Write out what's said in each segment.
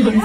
Cubans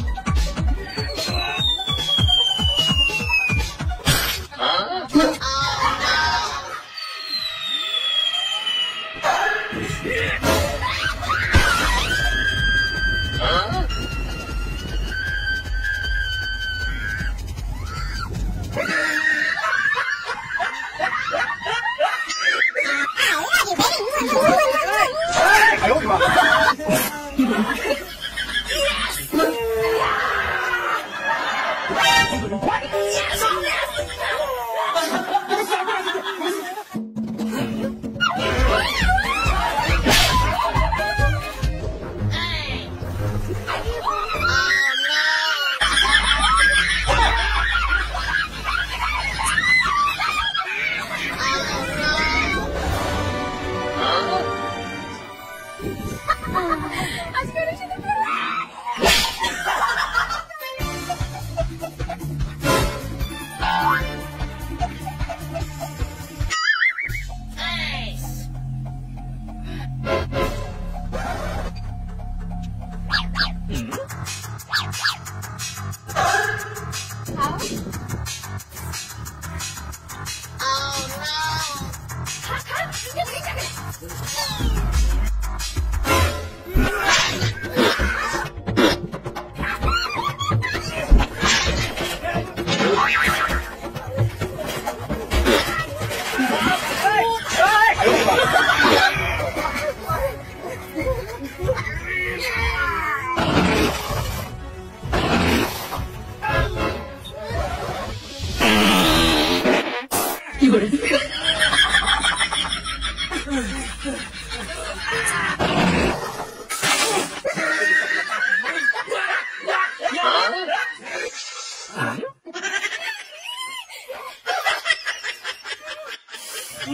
이걸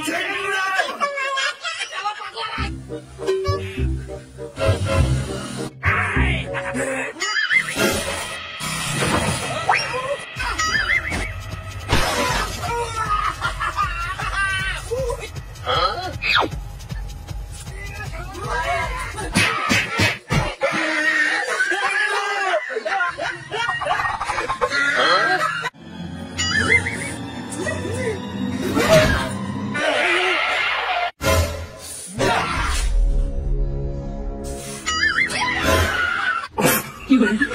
Yeah! 有人。